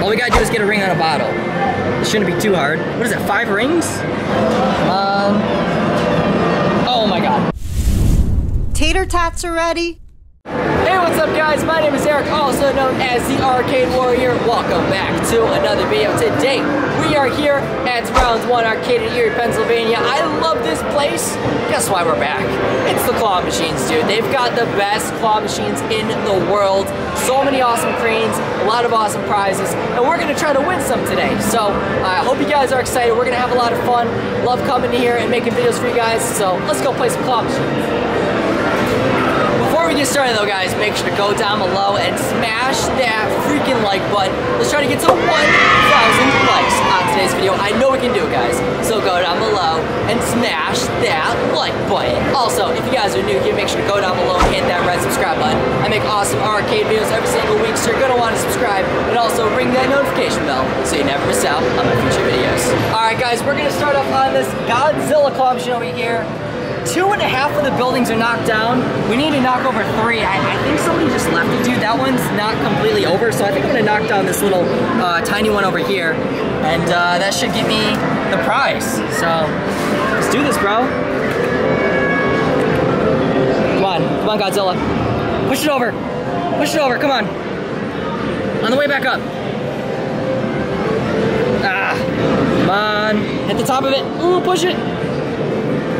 All we gotta do is get a ring on a bottle. It shouldn't be too hard. What is it, five rings? Um, oh my god. Tater tots are ready. Hey, what's up guys? My name is Eric, also known as the Arcade Warrior. Welcome back to another video. Today, we are here at Rounds 1 Arcade in Erie, Pennsylvania. I love this place. Guess why we're back? It's the claw machines, dude. They've got the best claw machines in the world. So many awesome cranes, a lot of awesome prizes, and we're gonna try to win some today. So, I hope you guys are excited. We're gonna have a lot of fun. Love coming here and making videos for you guys. So, let's go play some claw machines. Started though guys, make sure to go down below and smash that freaking like button. Let's try to get to 1,000 likes on today's video. I know we can do it guys. So go down below and smash that like button. Also, if you guys are new here, make sure to go down below and hit that red subscribe button. I make awesome arcade videos every single week, so you're gonna want to subscribe and also ring that notification bell so you never miss out on my future videos. Alright guys, we're gonna start off on this Godzilla machine over here two and a half of the buildings are knocked down. We need to knock over three. I, I, think somebody just left it, dude. That one's not completely over, so I think I'm gonna knock down this little uh, tiny one over here, and uh, that should give me the prize. So let's do this, bro. Come on, come on, Godzilla. Push it over. Push it over. Come on. On the way back up. Ah, come on. Hit the top of it. Ooh, push it.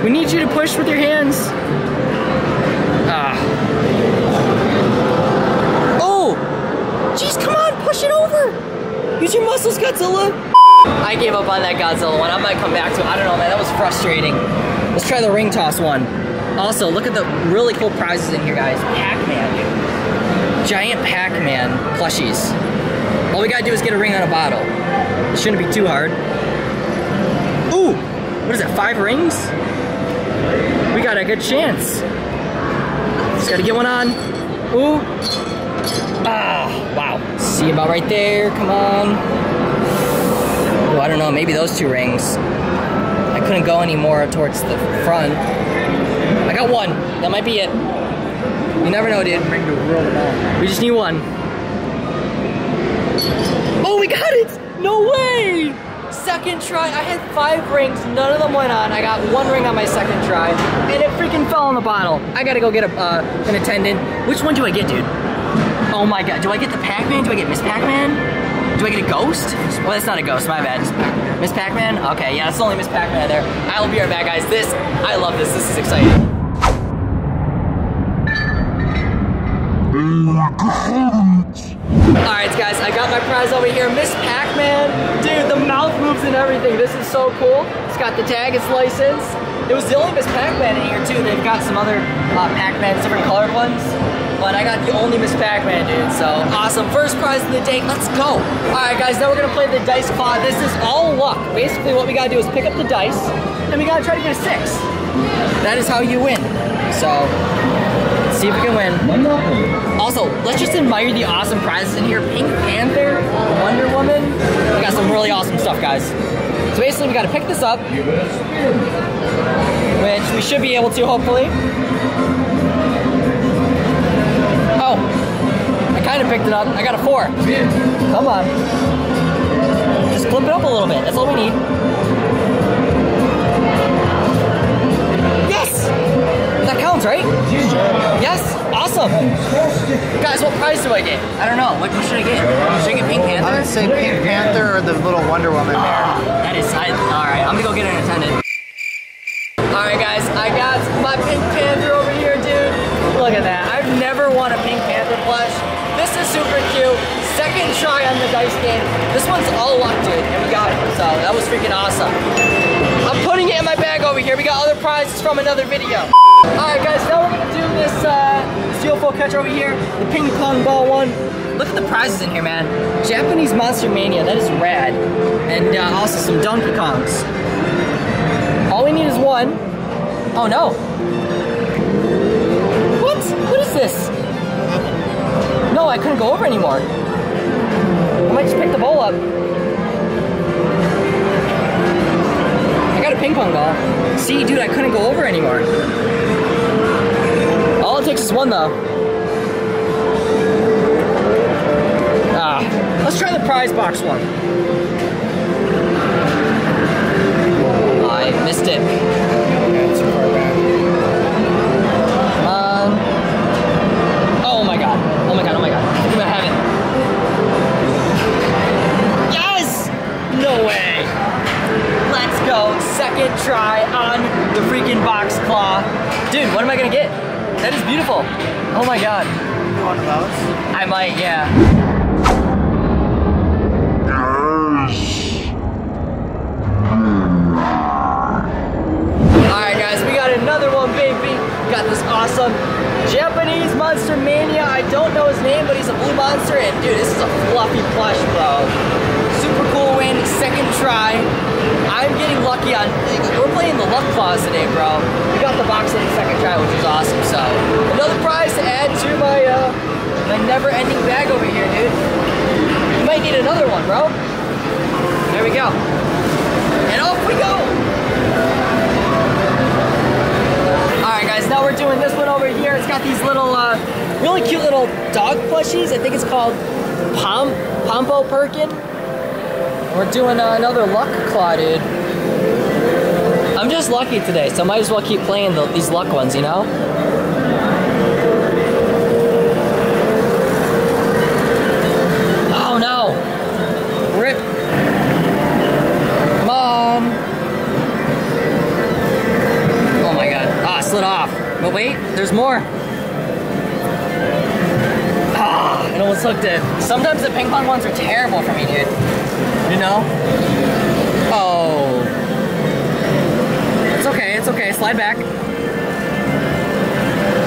We need you to push with your hands. Ah. Oh! Jeez, come on, push it over! Use your muscles, Godzilla! I gave up on that Godzilla one. I might come back to it. I don't know, man. That was frustrating. Let's try the ring toss one. Also, look at the really cool prizes in here, guys. Pac-Man. Giant Pac-Man plushies. All we gotta do is get a ring on a bottle. It shouldn't be too hard. Ooh! What is that, five rings? We got a good chance. Just gotta get one on. Ooh. Ah, wow. See about right there, come on. Oh, I don't know, maybe those two rings. I couldn't go any more towards the front. I got one, that might be it. You never know, dude. We just need one. Oh, we got it! No way! Second try. I had five rings, none of them went on. I got one ring on my second try, and it freaking fell in the bottle. I gotta go get a, uh, an attendant. Which one do I get, dude? Oh my god, do I get the Pac-Man? Do I get Miss Pac-Man? Do I get a ghost? Well, that's not a ghost, my bad. Miss Pac-Man? Okay, yeah, it's only Miss Pac-Man there. I will be right back, guys. This, I love this. This is exciting. Alright guys, I my prize over here, Miss Pac-Man. Dude, the mouth moves and everything. This is so cool. It's got the tag, it's licensed. It was the only Miss Pac-Man in here too. They've got some other uh, Pac-Mans, different colored ones. But I got the only Miss Pac-Man, dude. So awesome. First prize of the day. Let's go. Alright guys, now we're gonna play the dice claw. This is all luck. Basically what we gotta do is pick up the dice and we gotta try to get a six. That is how you win. So see if we can win. Also, let's just admire the awesome prizes in here. Pink Panther, Wonder Woman. We got some really awesome stuff, guys. So basically, we got to pick this up, which we should be able to, hopefully. Oh, I kind of picked it up. I got a four. Come on. Just flip it up a little bit. That's all we need. That right? Yes? Awesome. Guys, what prize do I get? I don't know. What, what should I get? Should I get Pink Panther? I would say Pink Panther or the little Wonder Woman Ah, that is, I, all right, I'm gonna go get an attendant. All right, guys, I got my Pink Panther over here, dude. Look at that. I've never won a Pink Panther plush. This is super cute. Second try on the dice game. This one's all luck, dude, and we got it. So that was freaking awesome. In my bag over here. We got other prizes from another video. All right, guys, now we're gonna do this uh, steel foil catcher over here, the ping pong ball one. Look at the prizes in here, man. Japanese Monster Mania, that is rad. And uh, also some Donkey Kongs. All we need is one. Oh no. What? What is this? No, I couldn't go over anymore. I might just pick the bowl up. Ping pong ball. See, dude, I couldn't go over anymore. All it takes is one, though. Ah, Let's try the prize box one. I missed it. On. Oh my god. Oh my god, oh my god. Have it. Yes! No way. Go. Second try on the freaking box claw. Dude, what am I gonna get? That is beautiful. Oh my god. One of those. I might, yeah. Alright guys, we got another one, baby. We got this awesome Japanese Monster Mania. I don't know his name, but he's a blue monster. And dude, this is a fluffy plush, bro. Super cool win, second try. I'm getting lucky on, we're playing the luck claws today, bro. We got the box in the second try, which is awesome. So, another prize to add to my, uh, my never-ending bag over here, dude. You might need another one, bro. There we go. And off we go. Alright guys, now we're doing this one over here. It's got these little, uh, really cute little dog plushies. I think it's called Pom Pompo Perkin. We're doing uh, another luck claw, dude. I'm just lucky today, so I might as well keep playing the, these luck ones, you know? Oh no! Rip! On! Oh my god. Ah, slid off. But wait, there's more. Ah, it almost hooked it. Sometimes the ping pong ones are terrible for me, dude. You know? Oh. It's okay, it's okay. Slide back.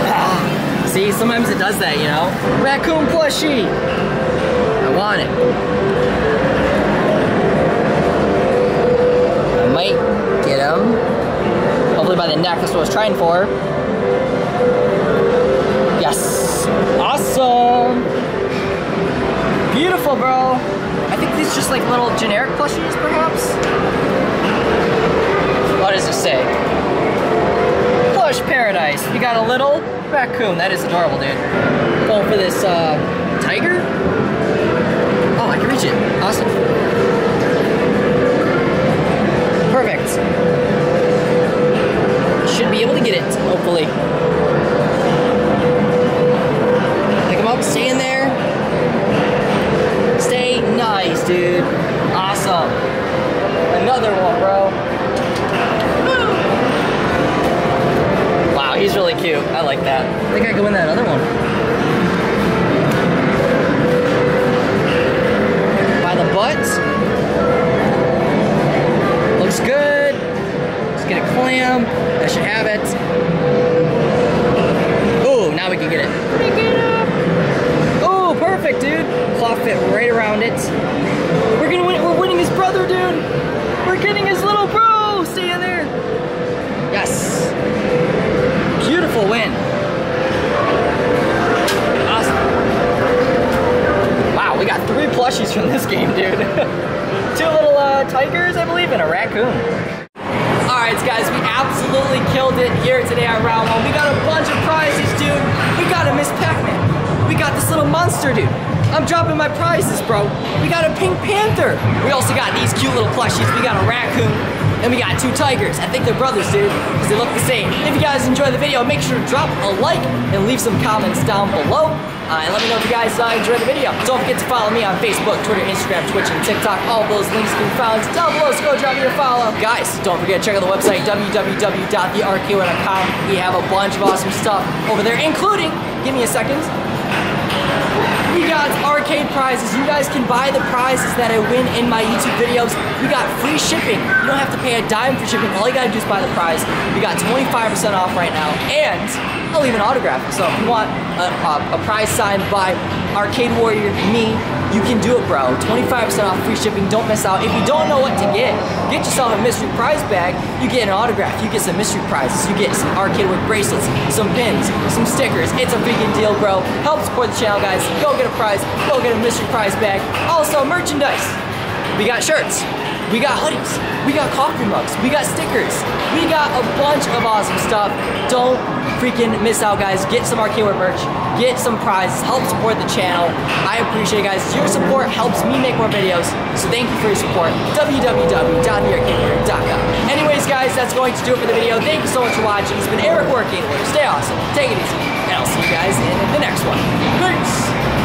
Ah, see, sometimes it does that, you know? Raccoon plushie! I want it. I might get him. Hopefully by the neck, that's what I was trying for. Yes. Awesome. Beautiful, bro. These just like little generic plushies, perhaps. What does it say? Plush paradise. You got a little raccoon. That is adorable, dude. Going for this uh, tiger. Oh, I can reach it. Awesome. Perfect. Absolutely killed it here today on round one. We got a bunch of prizes, dude. We got a Miss Pac-Man. We got this little monster, dude. I'm dropping my prizes, bro. We got a Pink Panther. We also got these cute little plushies. We got a raccoon. And we got two tigers. I think they're brothers, dude, because they look the same. If you guys enjoyed the video, make sure to drop a like and leave some comments down below. Uh, and let me know if you guys uh, enjoyed the video. Don't forget to follow me on Facebook, Twitter, Instagram, Twitch, and TikTok. All those links can be found down below, so go drop me a follow. Guys, don't forget to check out the website, www.thearcade.com. We have a bunch of awesome stuff over there, including, give me a second, we got arcade prizes. You guys can buy the prizes that I win in my YouTube videos. We got free shipping. You don't have to pay a dime for shipping. All you gotta do is buy the prize. We got 25% off right now, and I'll leave an autograph. So if you want a, a, prize signed by Arcade Warrior, me, you can do it, bro. 25% off free shipping. Don't miss out. If you don't know what to get, get yourself a mystery prize bag. You get an autograph. You get some mystery prizes. You get some arcade with bracelets, some pins, some stickers. It's a freaking deal, bro. Help support the channel, guys. Go get a prize. Go get a mystery prize bag. Also, merchandise. We got shirts. We got hoodies. We got coffee mugs. We got stickers. We got a bunch of awesome stuff. Don't freaking miss out, guys. Get some Arcade Warrior merch. Get some prizes. Help support the channel. I appreciate it, guys. Your support helps me make more videos. So thank you for your support. www.thearcadewarrior.com. Anyways, guys, that's going to do it for the video. Thank you so much for watching. It's been Eric Working. Stay awesome. Take it easy. And I'll see you guys in the next one. Peace.